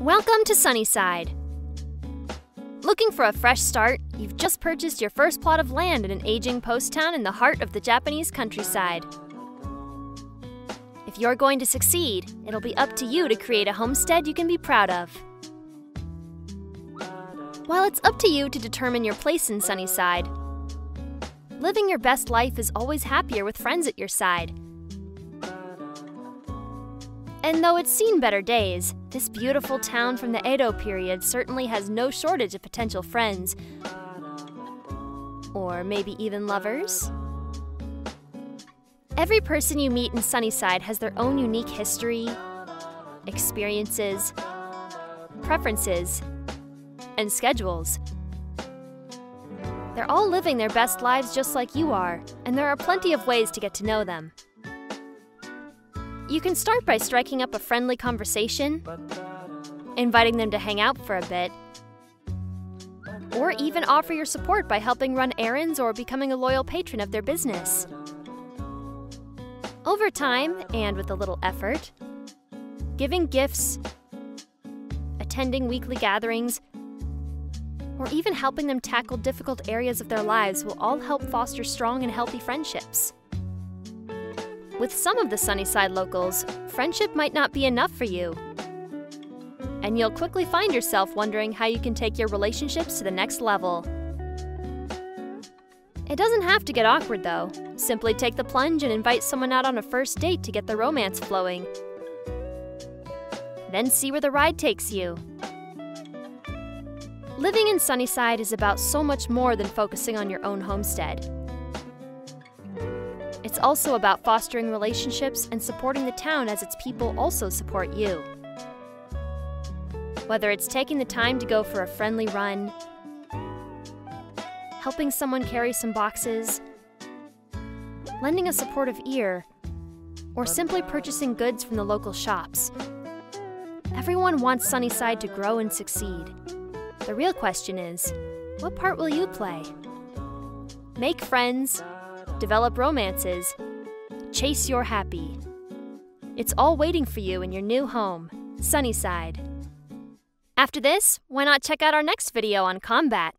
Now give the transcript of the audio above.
Welcome to Sunnyside. Looking for a fresh start? You've just purchased your first plot of land in an aging post town in the heart of the Japanese countryside. If you're going to succeed, it'll be up to you to create a homestead you can be proud of. While it's up to you to determine your place in Sunnyside, living your best life is always happier with friends at your side. And though it's seen better days, this beautiful town from the Edo period certainly has no shortage of potential friends. Or maybe even lovers? Every person you meet in Sunnyside has their own unique history, experiences, preferences, and schedules. They're all living their best lives just like you are, and there are plenty of ways to get to know them. You can start by striking up a friendly conversation, inviting them to hang out for a bit, or even offer your support by helping run errands or becoming a loyal patron of their business. Over time, and with a little effort, giving gifts, attending weekly gatherings, or even helping them tackle difficult areas of their lives will all help foster strong and healthy friendships. With some of the Sunnyside locals, friendship might not be enough for you. And you'll quickly find yourself wondering how you can take your relationships to the next level. It doesn't have to get awkward though. Simply take the plunge and invite someone out on a first date to get the romance flowing. Then see where the ride takes you. Living in Sunnyside is about so much more than focusing on your own homestead. It's also about fostering relationships and supporting the town as its people also support you. Whether it's taking the time to go for a friendly run, helping someone carry some boxes, lending a supportive ear, or simply purchasing goods from the local shops. Everyone wants Sunnyside to grow and succeed. The real question is, what part will you play? Make friends, develop romances, chase your happy. It's all waiting for you in your new home, Sunnyside. After this, why not check out our next video on combat?